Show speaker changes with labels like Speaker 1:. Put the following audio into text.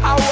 Speaker 1: I